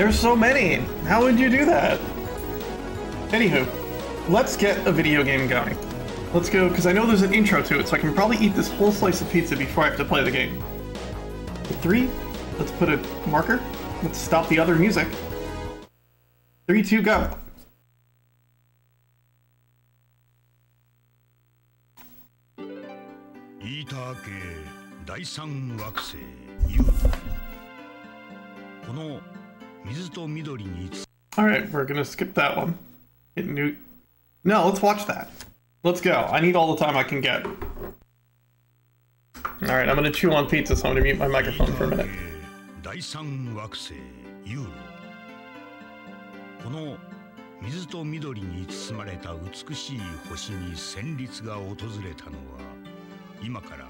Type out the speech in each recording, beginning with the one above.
There's so many. How would you do that? Anywho, let's get a video game going. Let's go, because I know there's an intro to it, so I can probably eat this whole slice of pizza before I have to play the game. Three, let's put a marker. Let's stop the other music. Three, two, go. Itake, 第三惑星 Alright, we're gonna skip that one. Hit new. No, let's watch that. Let's go. I need all the time I can get. Alright, I'm gonna chew on pizza, so I'm gonna mute my microphone for a minute. この水と緑に包まれた美しい星に旋律が訪れたのは今から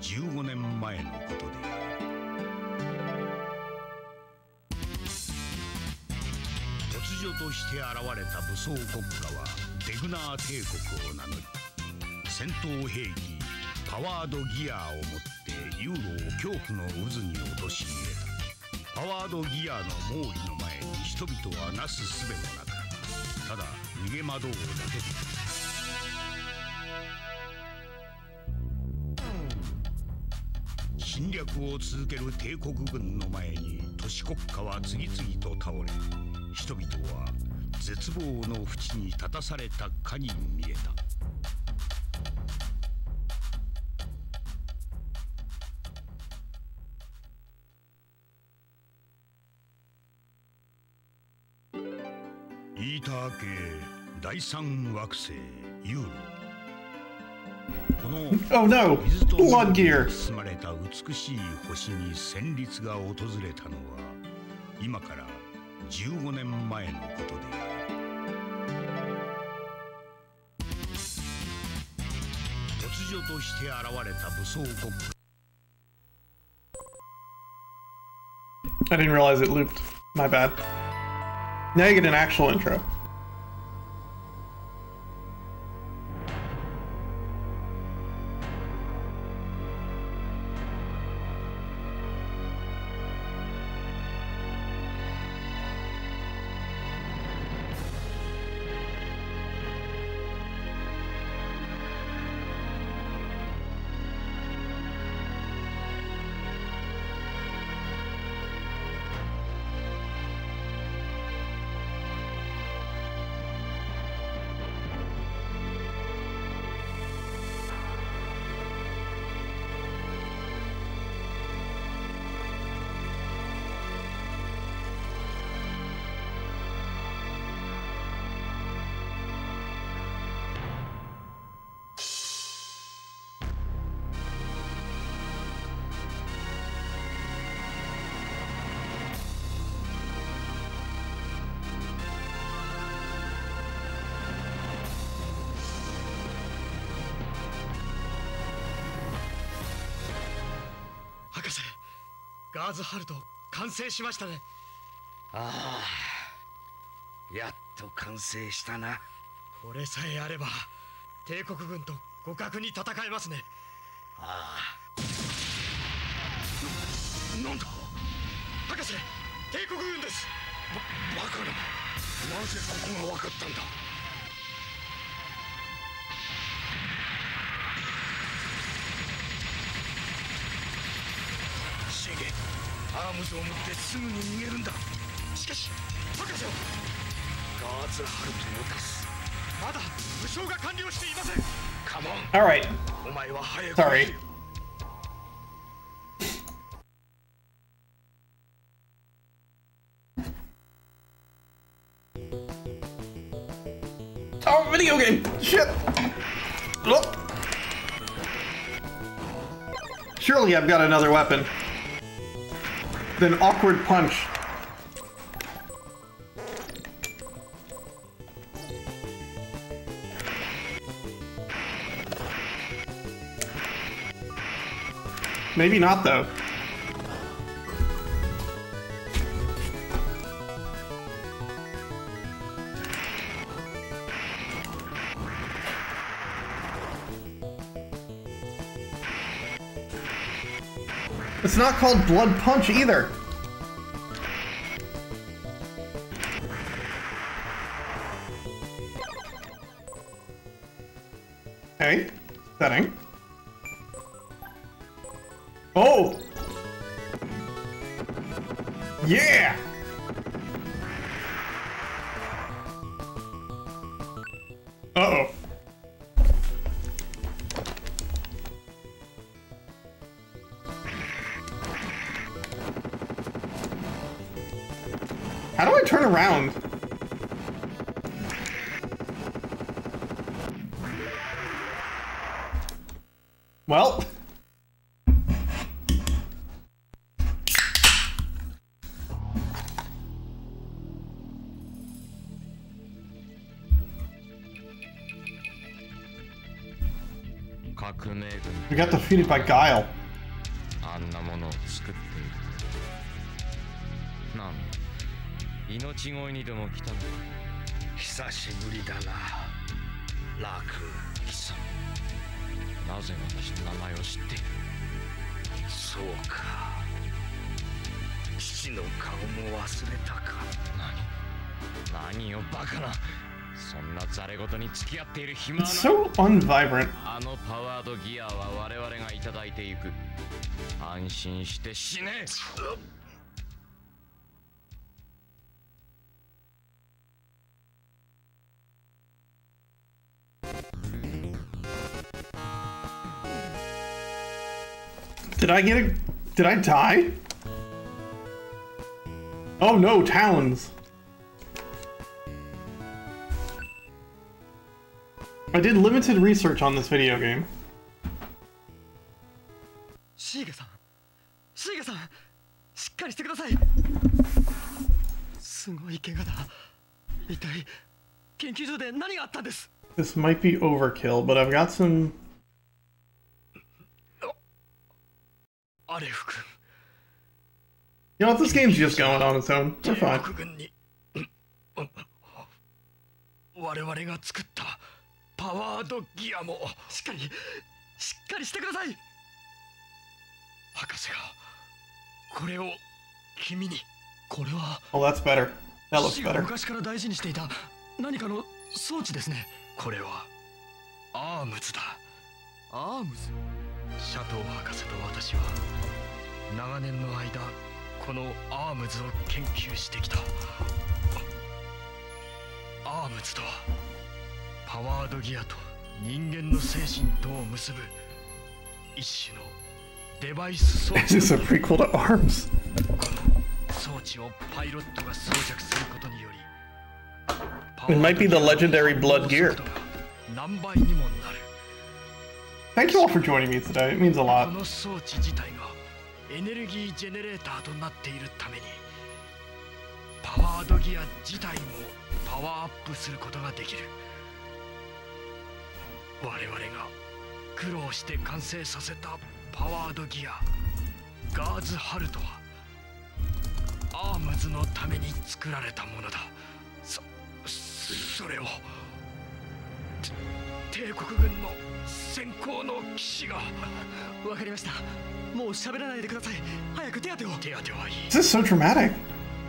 15年前のことである突如として現れた武装国家はデグナー帝国を名乗り戦闘兵器パワードギアを持ってユーロを恐怖の渦に陥れた。パワードギアの毛利の前に人々はなすすべもなくただ逃げ惑うだけで。侵略を続ける帝国軍の前に都市国家は次々と倒れ人々は絶望の淵に立たされたかに見えた。イーター系第三惑星ユーロ。この Oh no! 包まれた美しい星に旋律が訪れたのは今から15年前のことである突如として現れた武装国家 I didn't realize it looped. My bad. Now you get an actual intro. ズハルト完成しましたね。ああやっと完成したな。これさえあれば帝国軍と互角に戦えますね。あなんだ？博士帝国軍です。バカななぜここが分かったんだ？アームズを持ってすぐに逃げるんだしかし博士はガーズハルトを出すまだ武将が完了していませんカモン Alright, お前は早く sorry. Oh, video game! Shit! Oh. Surely I've got another weapon. Then awkward punch. Maybe not though. Not called Blood Punch either. How do I turn around? Well. We got defeated by Guile. 命乞いにでも来たのか久しぶりだな。ラク貴様なぜ私の名前を知っている？そうか。父の顔も忘れたか。何？何よバカな？そんなザレ言に付き合っている暇は so unvibrant. あのパワードギアは我々がいただいていく。安心して死ね Did I get a... Did I die? Oh no, Talons. I did limited research on this video game. シーゲさんシーゲさんしっかりしてくださいすごい怪我だ一体研究所で何があったんです This might be overkill, but I've got some... アレフ君 You know this game's just going on its own? We're 帝 fine. 我々が作ったパワードギアもしっかりしっかりしてください博士がこれを君にこれは Oh, that's better. That looks better. 昔から大事にしていた何かの装置ですねこれはアームズだアームズシャトー博士と私は長年の間このアームズを研究してきたアームズとはパワードギアと人間の精神とを結ぶ一種のデバイス装置 this a prequel to ARMS? 装置をパイロットが装着することにより It might be the legendary blood gear. 何倍にもなる Thank you all for joining me today. It means a こ lot. の装置自体がエネルギージェネレーターとなっているためにパワードギア自体もパワーアップすることができる我々が苦労して完成させたパワードギアガーズハルトはアームズのために作られたものだそそれを帝国軍の先行の騎士が。わかりました。もう喋らないでください。早く手当てを。手当てはいい。This is so dramatic.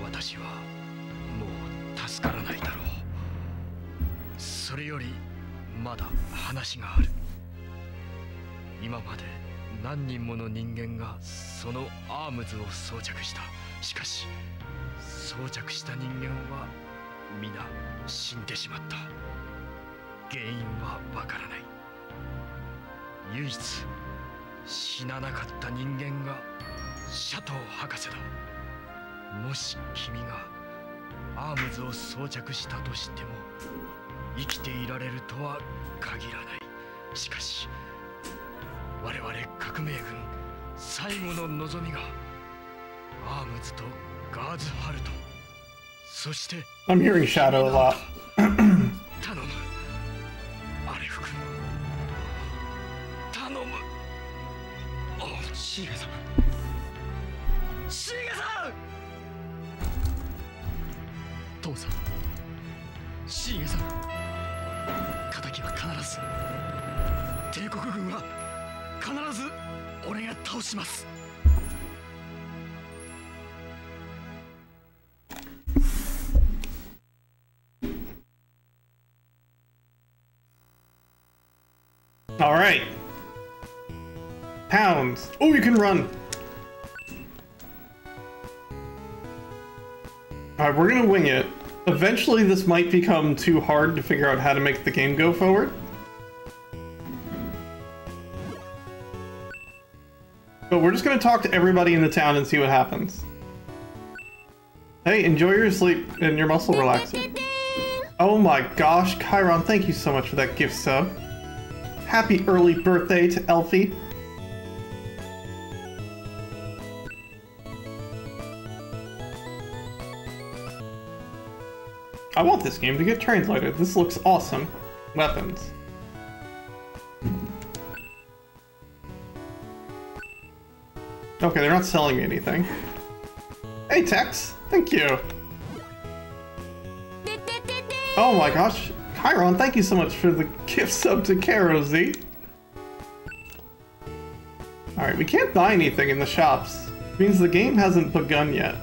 私はもう助からないだろう。それよりまだ話がある。今まで何人もの人間がそのアームズを装着した。しかし装着した人間は皆死んでしまった。原因はわからない唯一死ななかった人間がシャトー博士だもし君がアームズを装着したとしても生きていられるとは限らない。しかし我々革命軍最後の望みがアームズとガーズハルトそして I'm hearing Shadow a lot. 頼む。アレフ君シーガさん。シゲさん！父さん。シーガさん。敵は必ず。帝国軍は必ず俺が倒します。Oh, you can run. All right, we're gonna wing it. Eventually, this might become too hard to figure out how to make the game go forward. But we're just gonna talk to everybody in the town and see what happens. Hey, enjoy your sleep and your muscle relaxer. Oh my gosh, Chiron, thank you so much for that gift sub. Happy early birthday to Elfie. I want this game to get translated. This looks awesome. Weapons. Okay, they're not selling me anything. Hey, Tex. Thank you. Oh my gosh. Chiron, thank you so much for the gift sub to Karo Z. Alright, we can't buy anything in the shops. It means the game hasn't begun yet.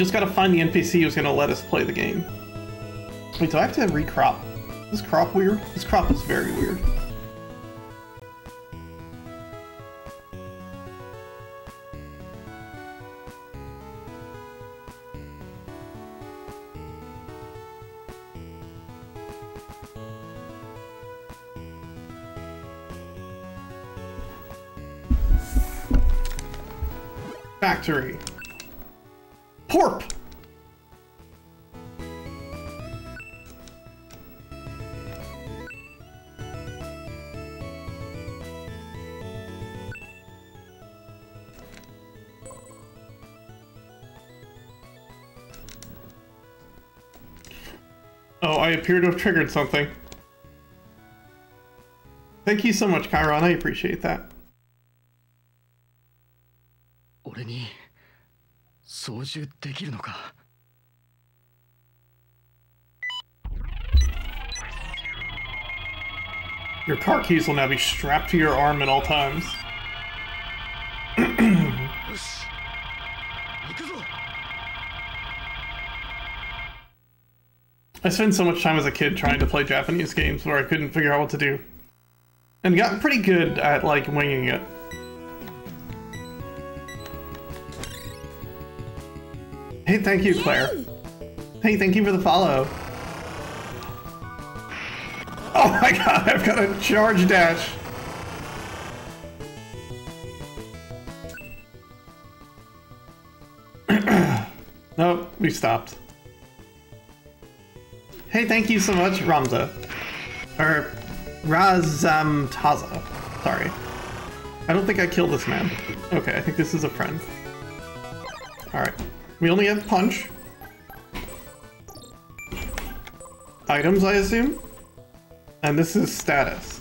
Just gotta find the NPC who's gonna let us play the game. Wait, do I have to recrop? Is this crop weird? This crop is very weird. Factory. I appear to have triggered something. Thank you so much, Chiron. I appreciate that. 俺に操縦できるのか Your car keys will now be strapped to your arm at all times. I spent so much time as a kid trying to play Japanese games where I couldn't figure out what to do. And got pretty good at, like, winging it. Hey, thank you, Claire. Hey, thank you for the follow. Oh my god, I've got a charge dash. nope, we stopped. Hey, thank you so much, Ramza. Or Razam Taza. Sorry. I don't think I killed this man. Okay, I think this is a friend. Alright. We only have punch. Items, I assume? And this is status.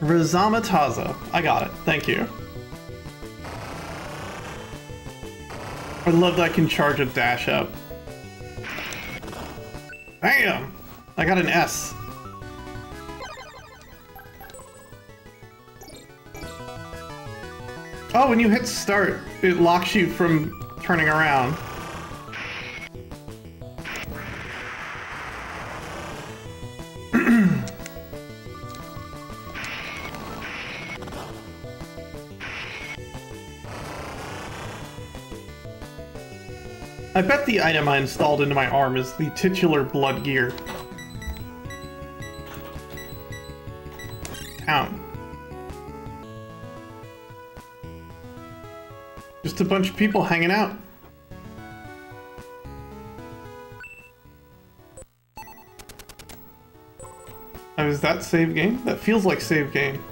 Razama Taza. I got it. Thank you. I love that I can charge a dash up. Bam! I got an S. Oh, when you hit start, it locks you from turning around. I bet the item I installed into my arm is the titular blood gear. Town. Just a bunch of people hanging out. Oh, is that save game? That feels like save game.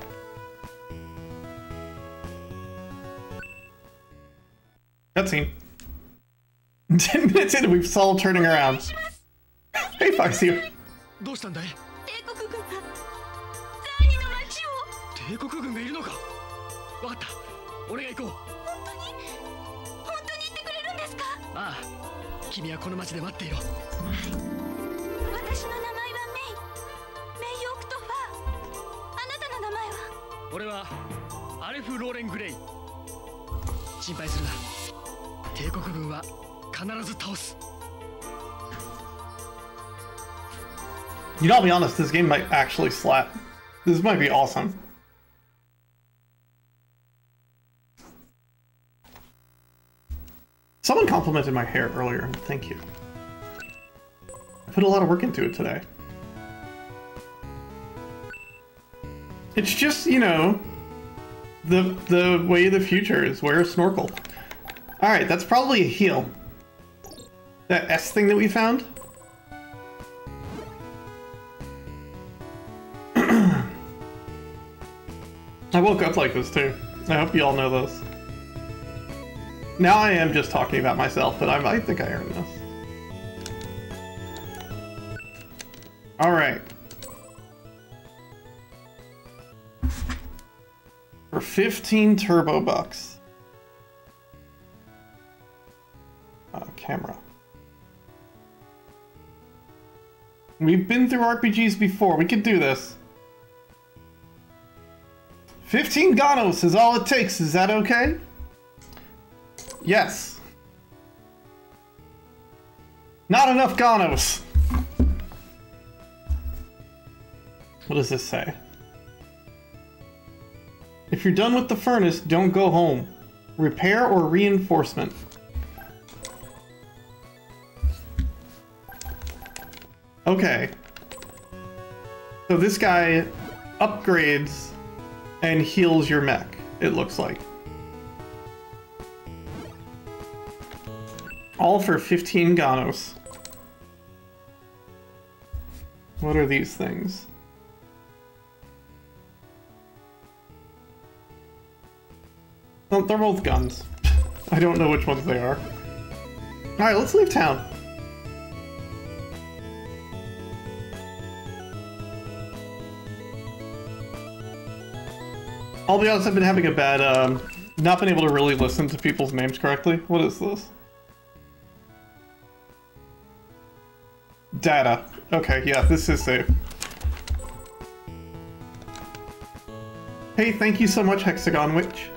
Cutscene. Ten minutes in, we've all turning around. Hey, Foxy. どうしたんだい帝国軍が第二の町を帝国軍がいるのかわかった俺が行こう本当に本当に言ってくれるんですかああ君はこの町で待っていろ私の名前はメイメイオクトファーあなたの名前は俺はアレフ・ローレン・グレイ心配するな帝国軍は 必ず倒す You know, I'll be honest, this game might actually slap. This might be awesome. Someone complimented my hair earlier. Thank you. I put a lot of work into it today. It's just, you know, the the way of the future is wear a snorkel. Alright, that's probably a heal. That S thing that we found? I woke up like this too. I hope you all know this. Now I am just talking about myself, but I might think I earned this. Alright. For 15 turbo bucks. We've been through RPGs before. We could do this. 15 Ganos is all it takes. Is that okay? Yes. Not enough Ganos. What does this say? If you're done with the furnace, don't go home. Repair or reinforcement. Okay. So this guy upgrades and heals your mech, it looks like. All for 15 Ganos. What are these things? Oh, they're both guns. I don't know which ones they are. Alright, let's leave town. I'll be honest, I've been having a bad, um, not been able to really listen to people's names correctly. What is this? Data. Okay, yeah, this is safe. Hey, thank you so much, Hexagon Witch.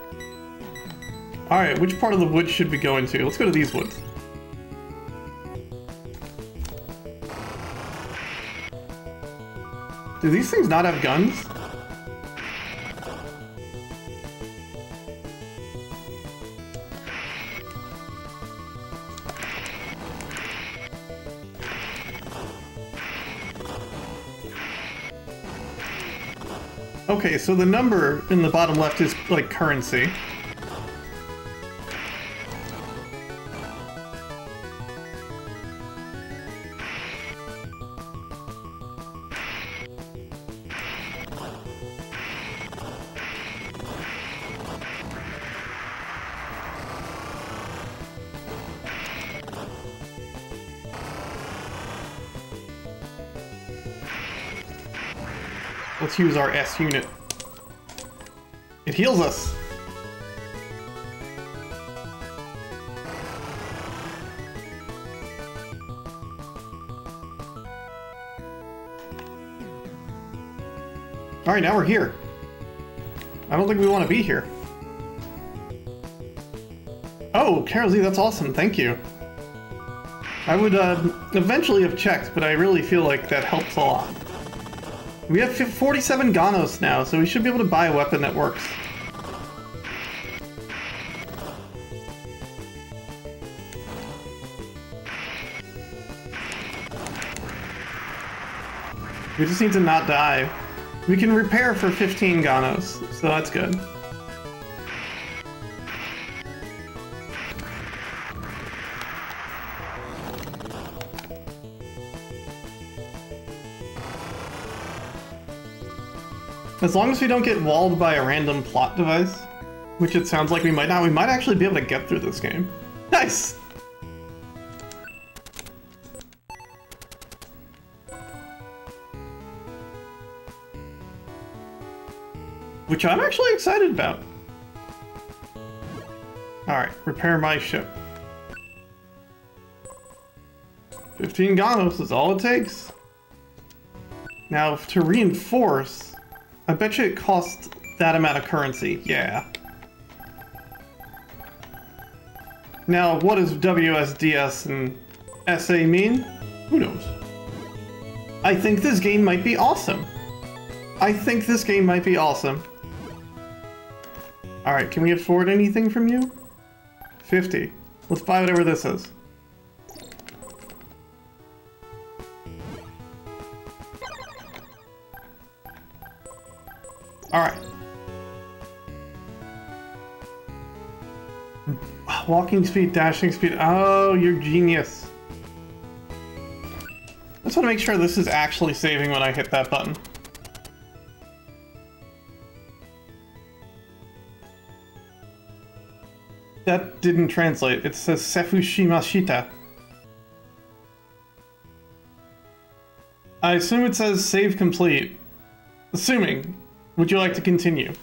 Alright, which part of the woods should we go into? Let's go to these woods. Do these things not have guns? Okay, so the number in the bottom left is like currency. Use our S unit. It heals us. Alright, now we're here. I don't think we want to be here. Oh, Carol Z, that's awesome. Thank you. I would uh, eventually have checked, but I really feel like that helps a lot. We have 47 Ganos now, so we should be able to buy a weapon that works. We just need to not die. We can repair for 15 Ganos, so that's good. As long as we don't get walled by a random plot device, which it sounds like we might not, we might actually be able to get through this game. Nice! Which I'm actually excited about. Alright, repair my ship. 15 Ganos is all it takes. Now, to reinforce, I bet you it costs that amount of currency. Yeah. Now, what does WSDS and SA mean? Who knows? I think this game might be awesome. I think this game might be awesome. Alright, can we afford anything from you? 50. Let's buy whatever this is. Alright. Walking speed, dashing speed. Oh, you're genius. I just want to make sure this is actually saving when I hit that button. That didn't translate. It says Sefushimashita. I assume it says save complete. Assuming. Would you like to continue?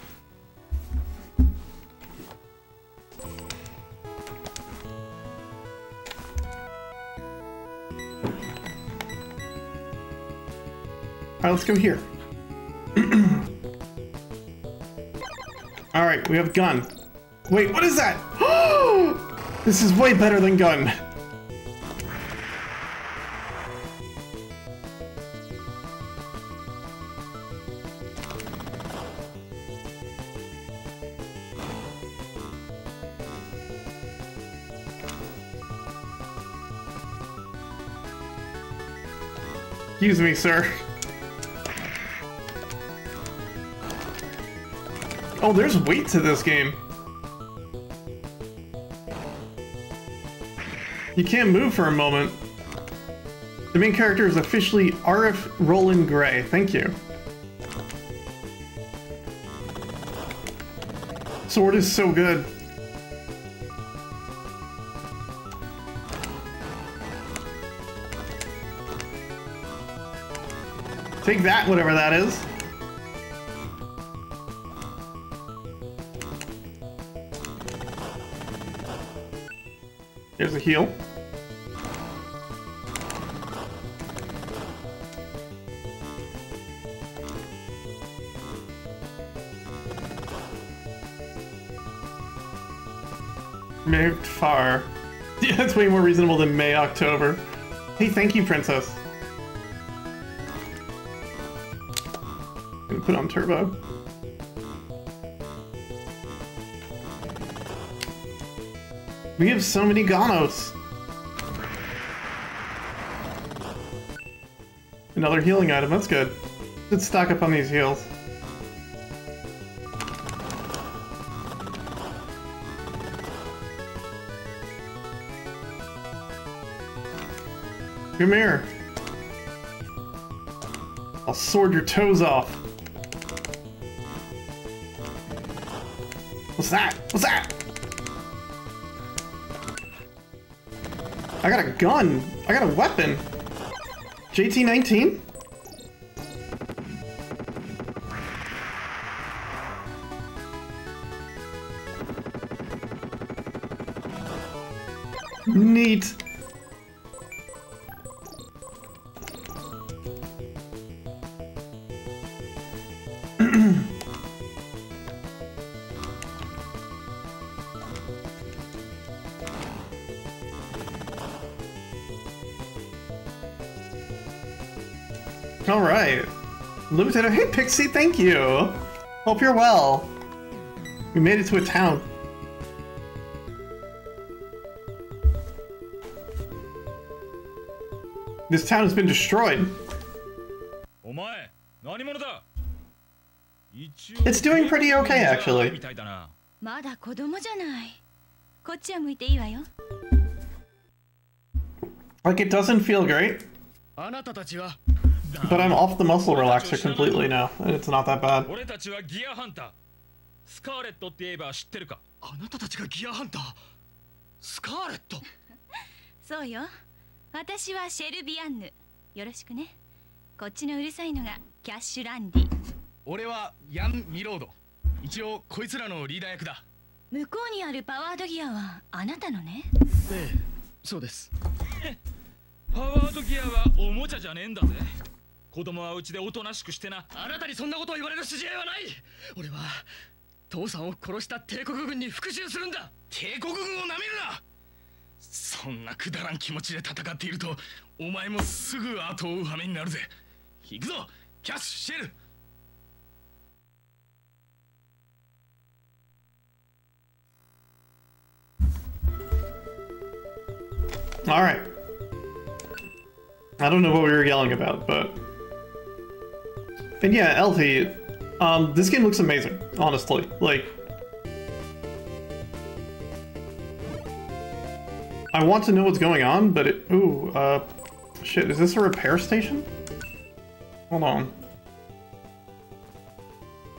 Alright, let's go here. Alright, we have gun. Wait, what is that? this is way better than gun. Excuse me, sir. Oh, there's weight to this game. You can't move for a moment. The main character is officially Arif Roland Gray. Thank you. Sword is so good. Take that, whatever that is. Here's a heal. Moved far. Yeah, that's way more reasonable than May October. Hey, thank you, Princess. Put on turbo. We have so many Ganos. Another healing item, that's good. Let's stock up on these heals. Come here. I'll sword your toes off. What's that? What's that? I got a gun. I got a weapon. JT-19? Neat. Hey, Pixie, thank you. Hope you're well. We made it to a town. This town has been destroyed. It's doing pretty okay, actually. Like, it doesn't feel great. But I'm off the muscle relaxer completely now, and it's not that bad. 俺たちはギアハンタースカーレットって言えば知ってるか?あなたたちがギアハンター?スカーレットそうよ。私はシェルビアンヌ。よろしくね。こっちのうるさいのがキャッシュランディ。俺はヤン・ミロード。一応こいつらのリーダー役だ。向こうにあるパワードギアはあなたのね。ええそうです。パワードギアはおもちゃじゃねえんだぜ子供はうちでおとなしくしてな。あなたにそんなことを言われる筋合いはない。俺は父さんを殺した帝国軍に復讐するんだ。帝国軍をなめるな。そんなくだらん気持ちで戦っているとお前もすぐ後を追う羽目になるぜ。行くぞ。キャッシュシェル。Alright. I don't know what we were yelling about, but... And yeah, Elfie, um, this game looks amazing, honestly. Like... I want to know what's going on, but it... Ooh, uh... Shit, is this a repair station? Hold on.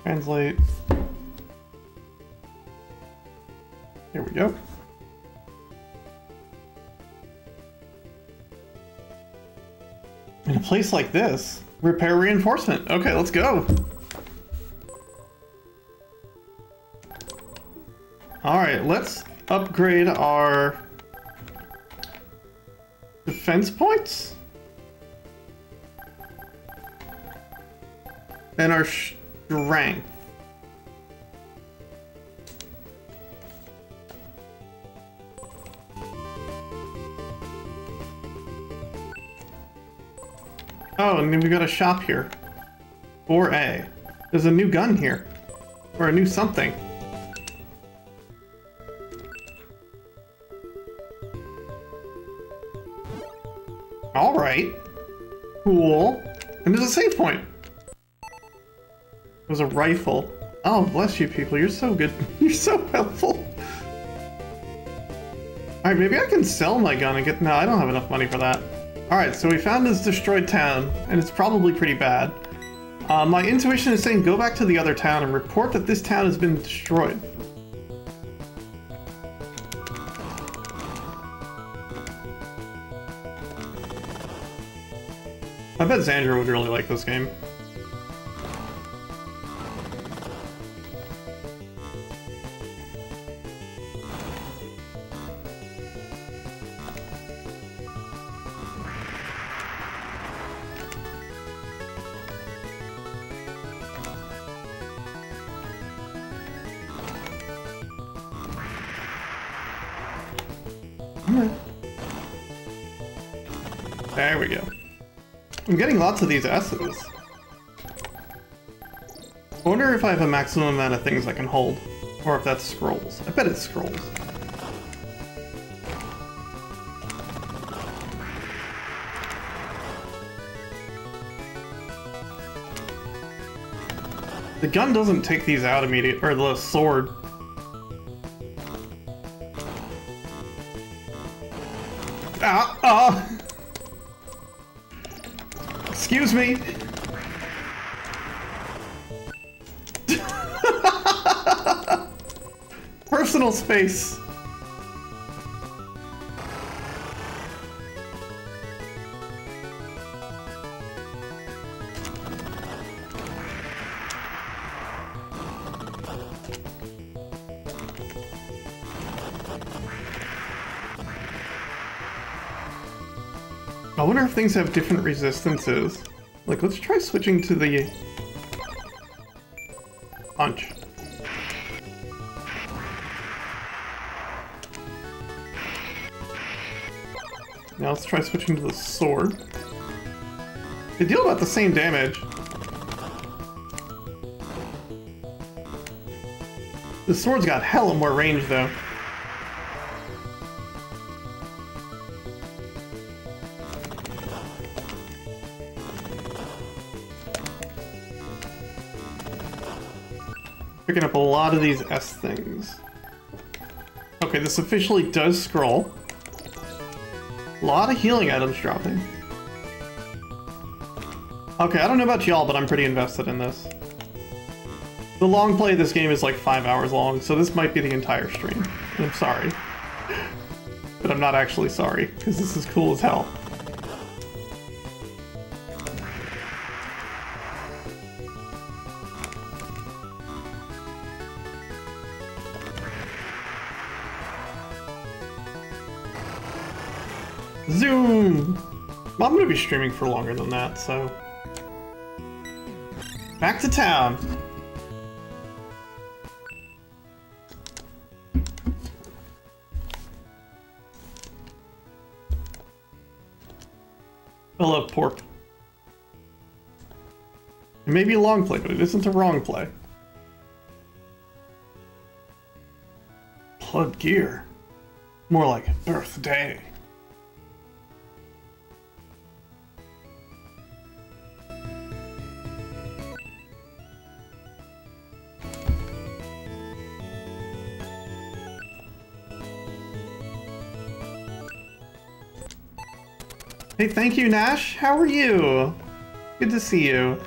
Translate. Here we go. In a place like this, repair reinforcement. Okay, let's go. All right, let's upgrade our defense points and our strength. Oh, and then we got a shop here. 4A. There's a new gun here. Or a new something. Alright. Cool. And there's a save point. There's a rifle. Oh, bless you people. You're so good. You're so helpful. Alright, maybe I can sell my gun and get... No, I don't have enough money for that. Alright, so we found this destroyed town, and it's probably pretty bad. Uh, my intuition is saying go back to the other town and report that this town has been destroyed. I bet Xandra would really like this game. Lots of these S's. I wonder if I have a maximum amount of things I can hold. Or if that's scrolls. I bet it's scrolls. The gun doesn't take these out immediately, or the sword. Ah, ah! Me. Personal space. I wonder if things have different resistances. Like, let's try switching to the punch. Now let's try switching to the sword. They deal about the same damage. The sword's got hella more range, though. Picking up a lot of these S things. Okay, this officially does scroll. A lot of healing items dropping. Okay, I don't know about y'all, but I'm pretty invested in this. The long play of this game is like five hours long, so this might be the entire stream. I'm sorry. But I'm not actually sorry, because this is cool as hell. I'm gonna be streaming for longer than that, so... Back to town! I love pork. It may be a long play, but it isn't a wrong play. Plug gear. More like birthday. Hey, thank you, Nash. How are you? Good to see you.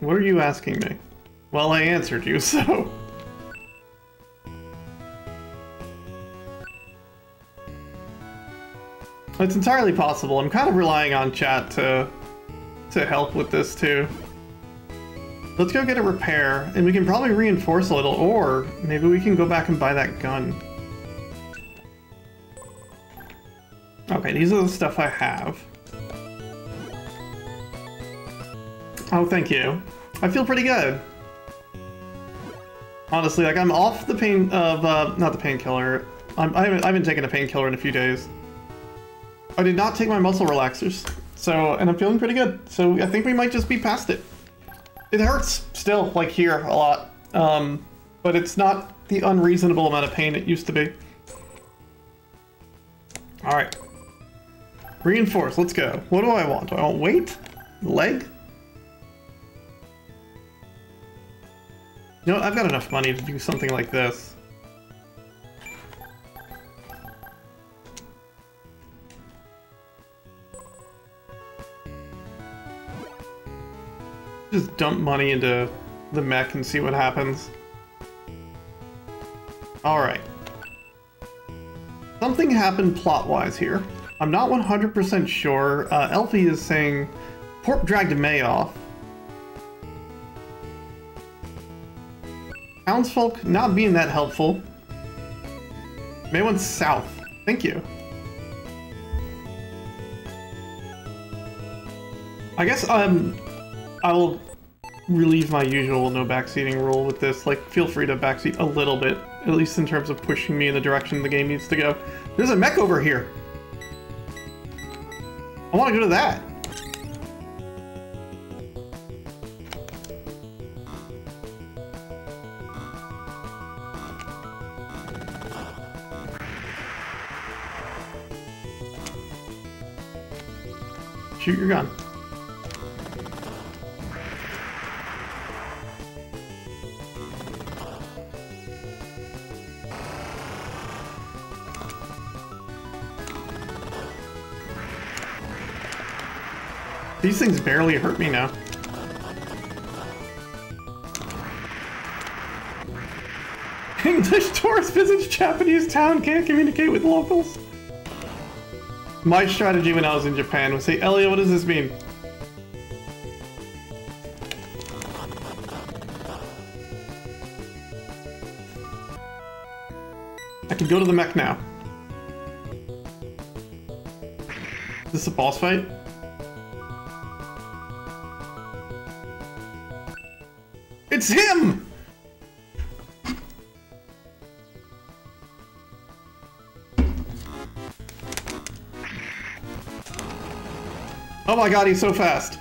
What are you asking me? Well, I answered you, so... It's entirely possible. I'm kind of relying on chat to to help with this too. Let's go get a repair, and we can probably reinforce a little, or maybe we can go back and buy that gun. Okay, these are the stuff I have. Oh, thank you. I feel pretty good. Honestly, like I'm off the pain of, uh, not the painkiller. I haven't, I haven't taken a painkiller in a few days. I did not take my muscle relaxers, so, and I'm feeling pretty good. So I think we might just be past it. It hurts still, like here, a lot. Um, but it's not the unreasonable amount of pain it used to be. Alright. Reinforce, let's go. What do I want? Do I want weight? Leg? You know, I've got enough money to do something like this. Just dump money into the mech and see what happens. Alright. Something happened plot-wise here. I'm not 100% sure. Uh, Elfie is saying Porp dragged May off. Townsfolk not being that helpful. May went south. Thank you. I guess um, I will relieve my usual no backseating rule with this. Like, feel free to backseat a little bit, at least in terms of pushing me in the direction the game needs to go. There's a mech over here. I want to go to that. Shoot your gun. These things barely hurt me now. English tourist visits Japanese town, can't communicate with locals. My strategy when I was in Japan was say, Elliot, what does this mean? I can go to the mech now. Is this a boss fight? It's him! Oh my god, he's so fast.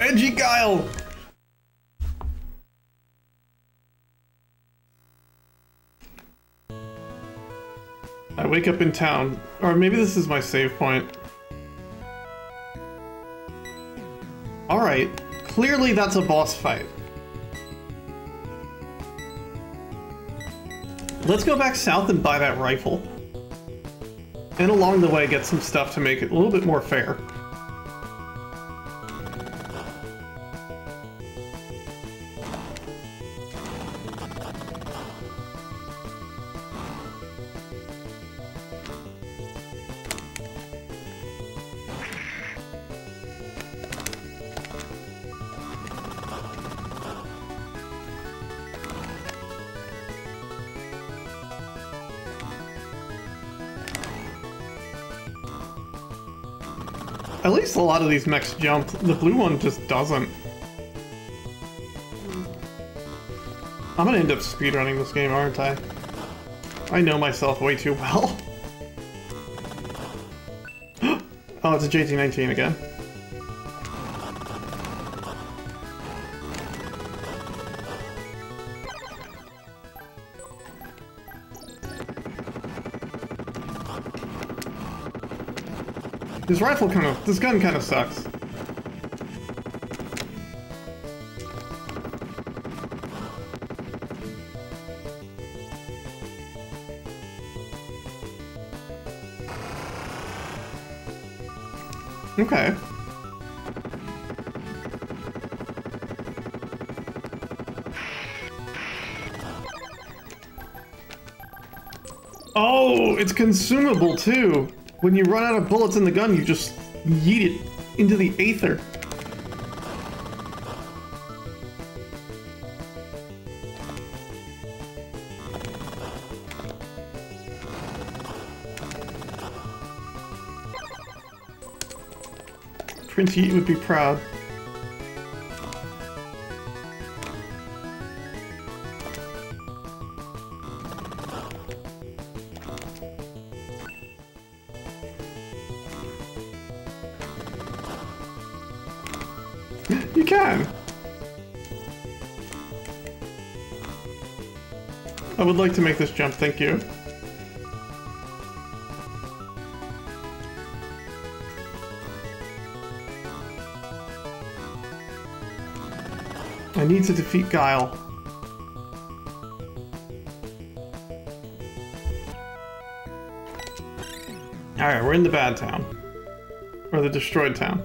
Edgy Guile! Wake up in town. Or maybe this is my save point. Alright. Clearly that's a boss fight. Let's go back south and buy that rifle. And along the way get some stuff to make it a little bit more fair. A lot of these mechs jump. The blue one just doesn't. I'm gonna end up speedrunning this game, aren't I? I know myself way too well. oh, it's a JT19 again. This rifle kind of, this gun kind of sucks. Okay. Oh, it's consumable too. When you run out of bullets in the gun, you just yeet it into the aether. Prince Yeet would be proud. Like to make this jump, thank you. I need to defeat Guile. Alright, we're in the bad town. Or the destroyed town.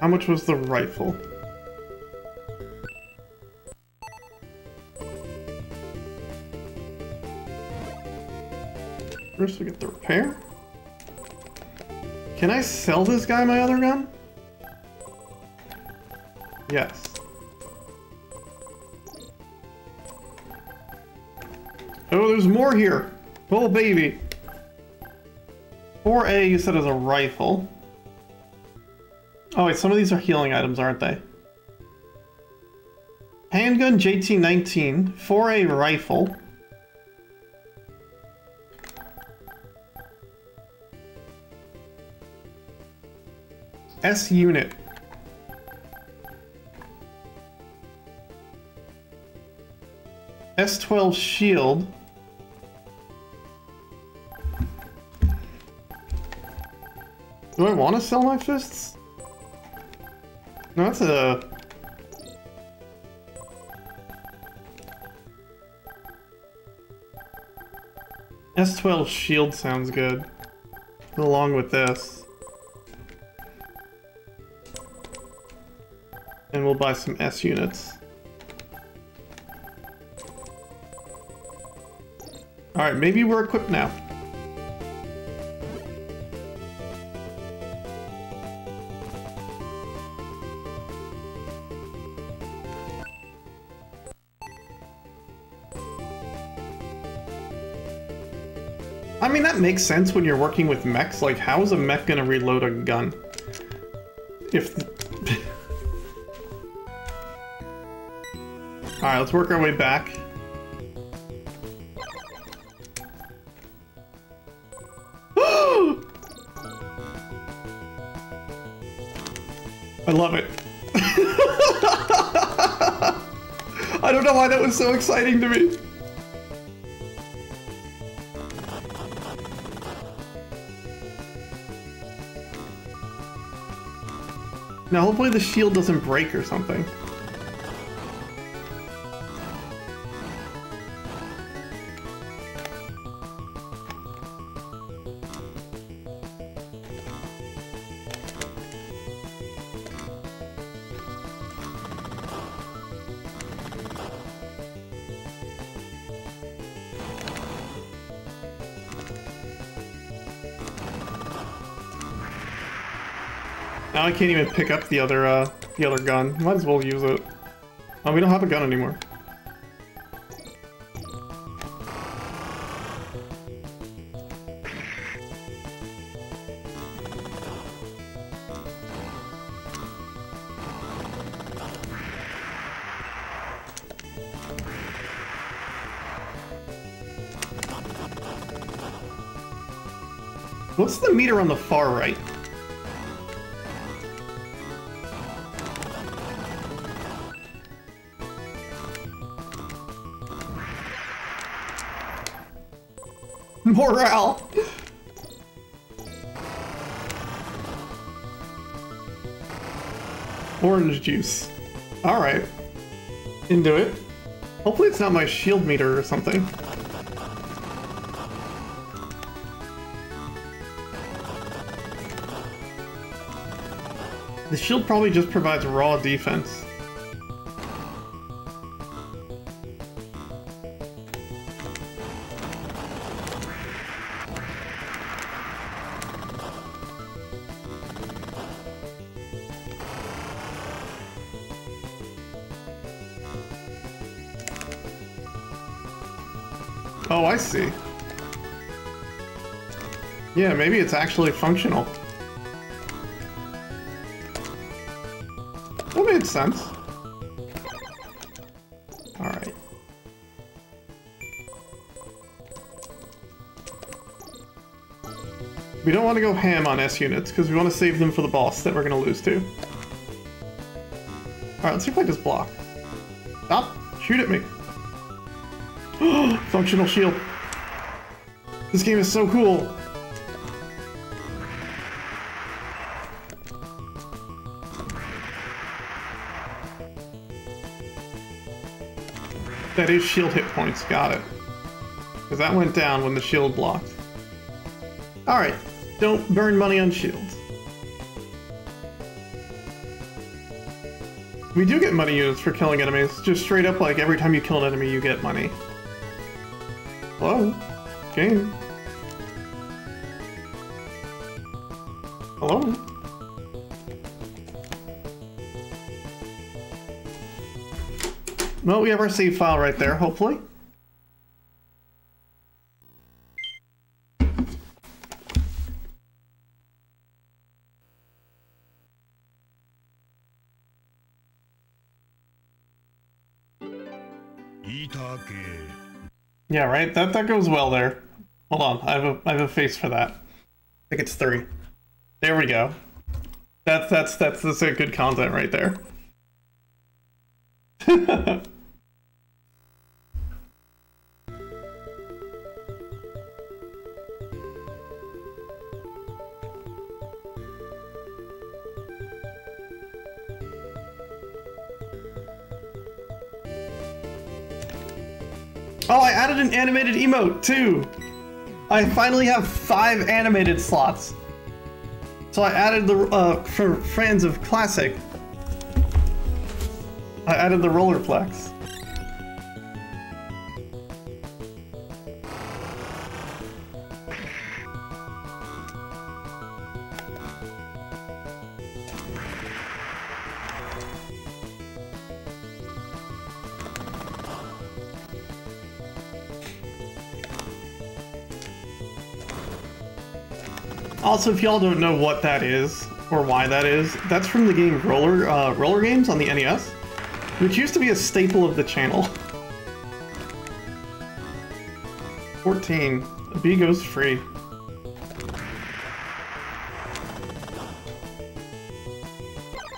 How much was the rifle? First we get the repair. Can I sell this guy my other gun? Yes. Oh, there's more here. Oh, baby. 4A you said is a rifle. Oh wait, some of these are healing items, aren't they? Handgun JT-19, 4A rifle. S unit. S12 shield. Do I want to sell my fists? No, that's a... S12 shield sounds good. Along with this. And we'll buy some S units. Alright, maybe we're equipped now. I mean, that makes sense when you're working with mechs. Like, how is a mech gonna reload a gun? If... Alright, let's work our way back. I love it. I don't know why that was so exciting to me. Now hopefully the shield doesn't break or something. I can't even pick up the other, uh, the other gun. Might as well use it. Oh, we don't have a gun anymore. What's the meter on the far right? Orange juice. Alright. Into it. Hopefully it's not my shield meter or something. The shield probably just provides raw defense. Oh, I see. Yeah, maybe it's actually functional. That made sense. Alright. We don't want to go ham on S units, because we want to save them for the boss that we're going to lose to. Alright, let's see if I just block. Stop! Shoot at me! Functional shield. This game is so cool. That is shield hit points, got it. Because that went down when the shield blocked. Alright, don't burn money on shields. We do get money units for killing enemies, just straight up like every time you kill an enemy you get money. Hello? Game? Hello? Well, we have our save file right there, hopefully. Yeah, right? That that goes well there. Hold on, I have a I have a face for that. I think it's three. There we go. That's that's that's that's a good content right there. Oh, I added an animated emote too. I finally have five animated slots. So I added the, uh, for fans of Classic, I added the Rollerplex. Also, if y'all don't know what that is, or why that is, that's from the game Roller uh, Roller Games on the NES, which used to be a staple of the channel. 14. A bee goes free.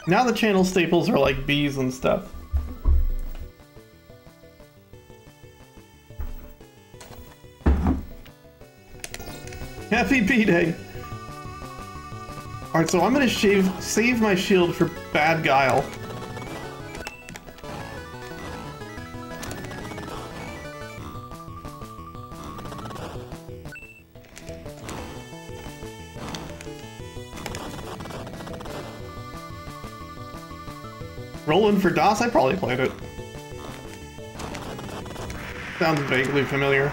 Now the channel staples are like bees and stuff. Happy B-Day! Alright, so I'm gonna shave, save my shield for Bad Guile. Rolling for DOS? I probably played it. Sounds vaguely familiar.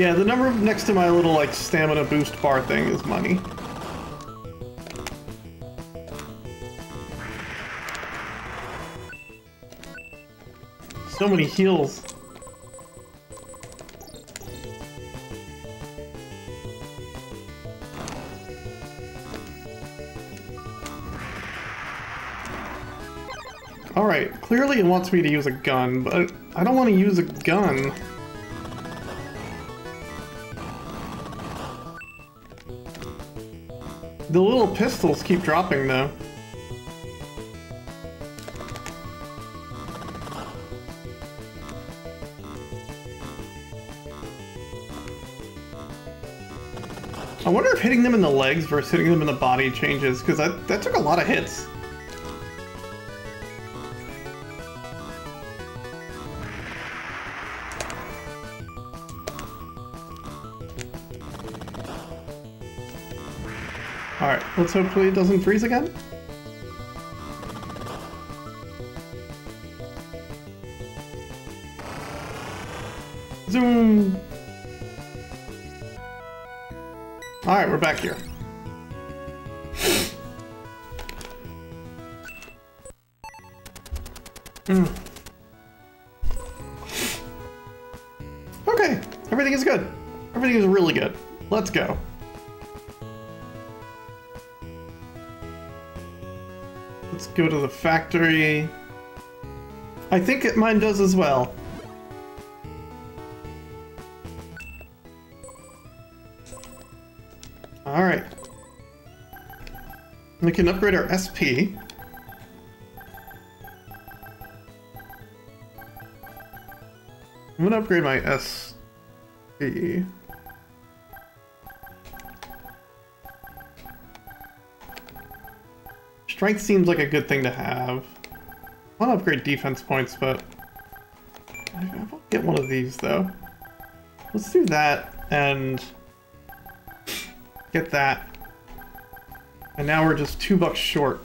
Yeah, the number next to my little, like, stamina boost bar thing is money. So many heals. Alright, clearly it wants me to use a gun, but I don't want to use a gun. The little pistols keep dropping though. I wonder if hitting them in the legs versus hitting them in the body changes, because that, took a lot of hits. Let's hopefully it doesn't freeze again. Let's go to the factory. I think it, mine does as well. Alright. We can upgrade our SP. I'm gonna upgrade my SP. Strength seems like a good thing to have. I want to upgrade defense points, but I will get one of these though. Let's do that and get that. And now we're just two bucks short.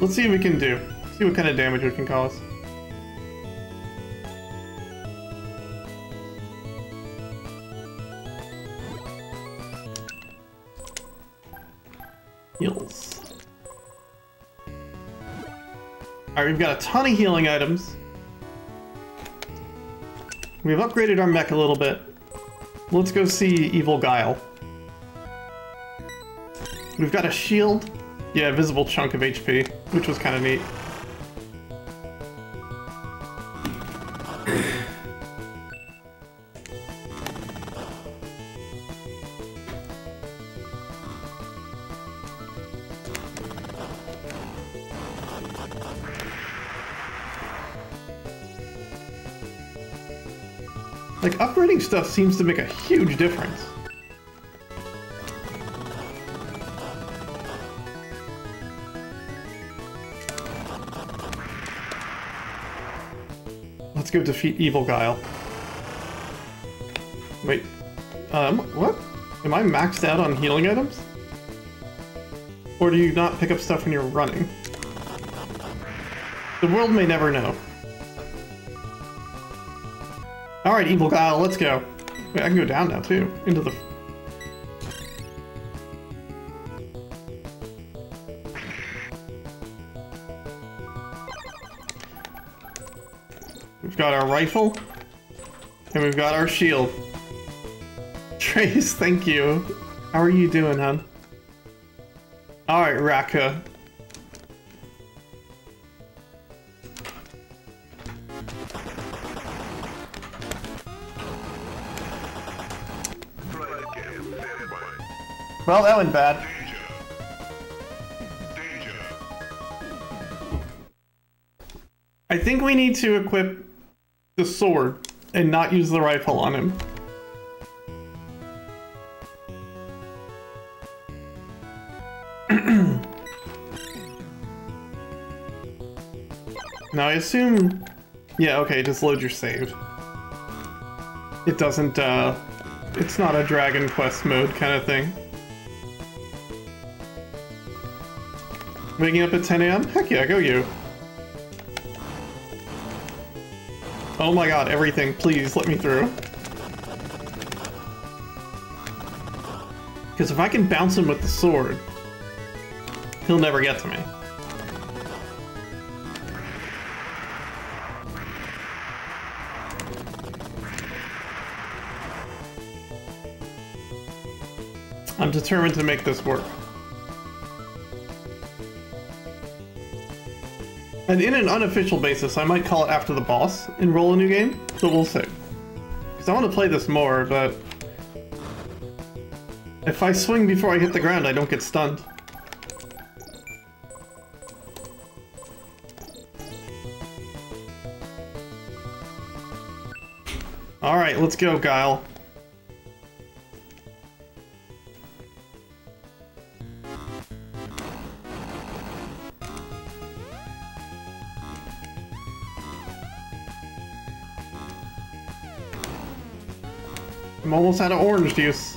Let's see what we can do. See what kind of damage we can cause. Alright, we've got a ton of healing items. We've upgraded our mech a little bit. Let's go see Evil Guile. We've got a shield. Yeah, visible chunk of HP, which was kind of neat. Stuff seems to make a huge difference. Let's go defeat Evil Guile. Wait. Um, what? Am I maxed out on healing items? Or do you not pick up stuff when you're running? The world may never know. Alright, Evil Guile, let's go. Wait, I can go down now, too. Into the... We've got our rifle. And we've got our shield. Trace, thank you. How are you doing, hon? Alright, Raka. Well, that went bad. I think we need to equip the sword and not use the rifle on him. now I assume... Yeah, okay, just load your save. It doesn't, uh... It's not a Dragon Quest mode kind of thing. Waking up at 10 a.m.? Heck yeah, go you. Oh my god, everything, please let me through. Because if I can bounce him with the sword, he'll never get to me. I'm determined to make this work. And in an unofficial basis, I might call it after the boss and roll a new game, but we'll see. Because I want to play this more, but... If I swing before I hit the ground, I don't get stunned. Alright, let's go, Guile. Almost out of orange juice.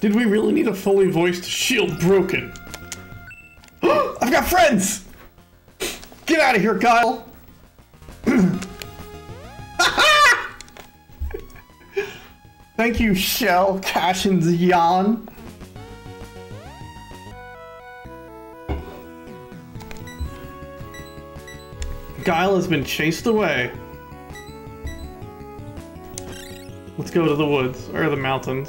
Did we really need a fully voiced shield broken? I've got friends! Get out of here, Kyle! Thank you, Shell, Cash, and Zion. Guile has been chased away. Let's go to the woods, or the mountains.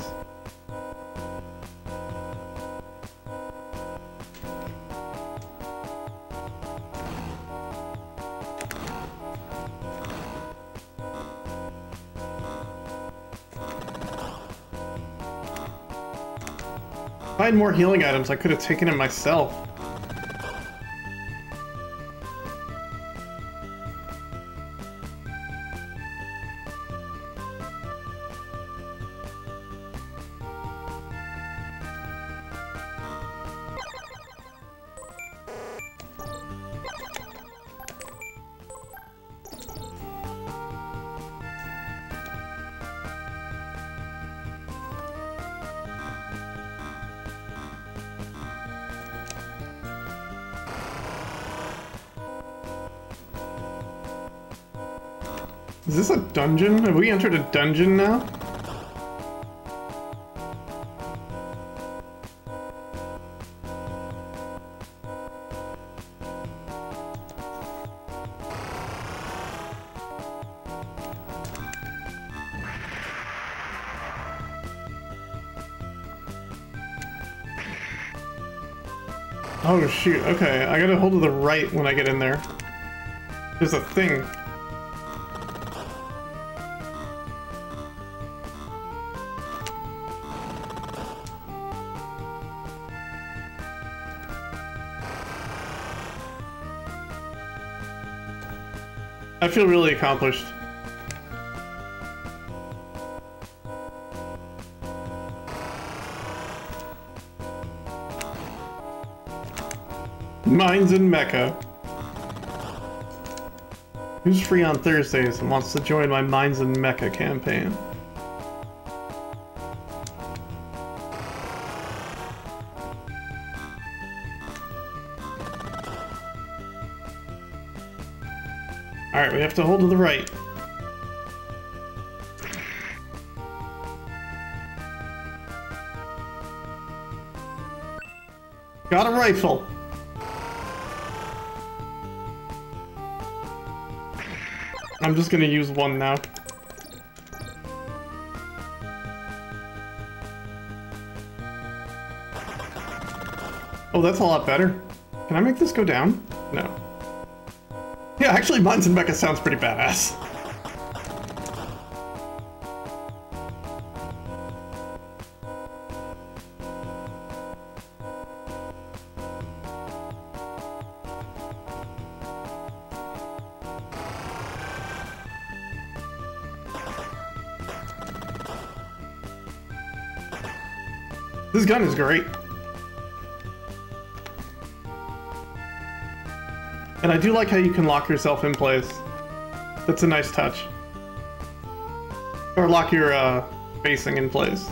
If I had more healing items, I could have taken it myself. Dungeon? Have we entered a dungeon now? Oh shoot, okay, I gotta hold to the right when I get in there. There's a thing. Feel really accomplished. Mines in Mecca. Who's free on Thursdays and wants to join my Mines in Mecca campaign? Alright, we have to hold to the right. Got a rifle. I'm just gonna use one now. Oh, that's a lot better. Can I make this go down? No. Yeah, actually, Mines and Mecha sounds pretty badass. This gun is great. And I do like how you can lock yourself in place. That's a nice touch. Or lock your uh, facing in place.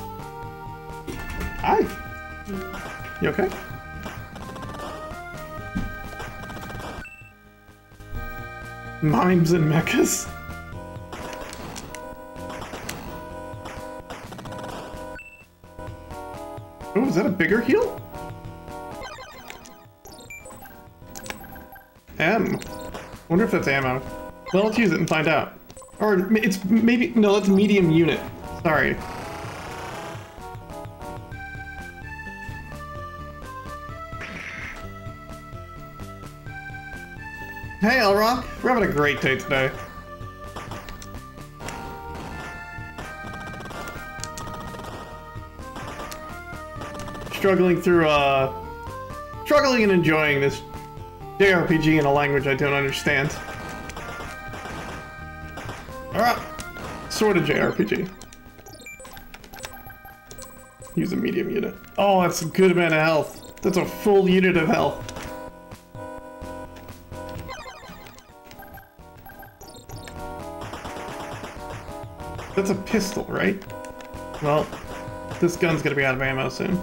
Hi. You okay? Mimes and mechas. Oh, is that a bigger heal? Wonder if that's ammo. Well, let's use it and find out. Or it's maybe no, that's medium unit. Sorry. Hey, Elrock. We're having a great day today. Struggling through, uh... Struggling and enjoying this JRPG in a language I don't understand. Alright. Sort of JRPG. Use a medium unit. Oh, that's a good amount of health. That's a full unit of health. That's a pistol, right? Well, this gun's gonna be out of ammo soon.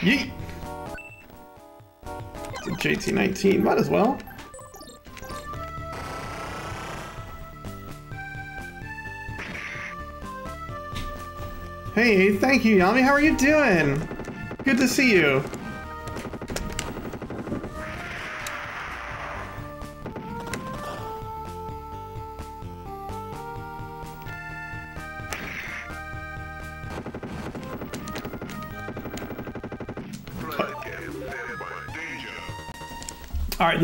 Yeet! It's a JT-19, might as well. Hey, thank you, Yami. How are you doing? Good to see you.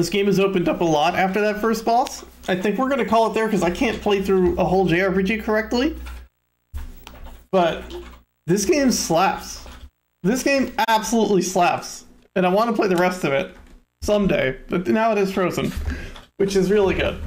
This game has opened up a lot after that first boss. I think we're gonna call it there because I can't play through a whole JRPG correctly. But this game slaps. This game absolutely slaps. And I want to play the rest of it someday, but now it is frozen, which is really good.